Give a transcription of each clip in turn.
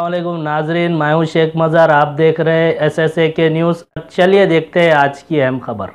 वालेकुम नाजरीन मायूं शेख मज़ार, आप देख रहे हैं एस एस ए के न्यूज़। चलिए देखते हैं आज की अहम खबर।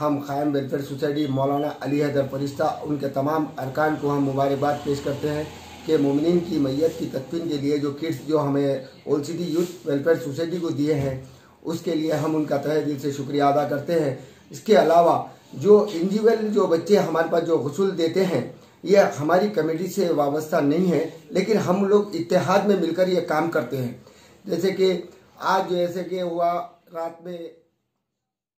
हम कायम वेलफेयर सोसाइटी मौलाना अली हैदर फरिश्ता, उनके तमाम अरकान को हम मुबारकबाद पेश करते हैं कि मोमिन की मैयत की तदफीन के लिए जो किट्स जो हमें ओल सिटी यूथ वेलफेयर सोसाइटी को दिए हैं, उसके लिए हम उनका तहे दिल से शुक्रिया अदा करते हैं। इसके अलावा जो इंडिविजुअल जो बच्चे हमारे पास जो गसूल देते हैं, ये हमारी कमेटी से वाबस्ता नहीं है, लेकिन हम लोग इतिहाद में मिलकर ये काम करते हैं। जैसे कि आज जैसे कि हुआ रात में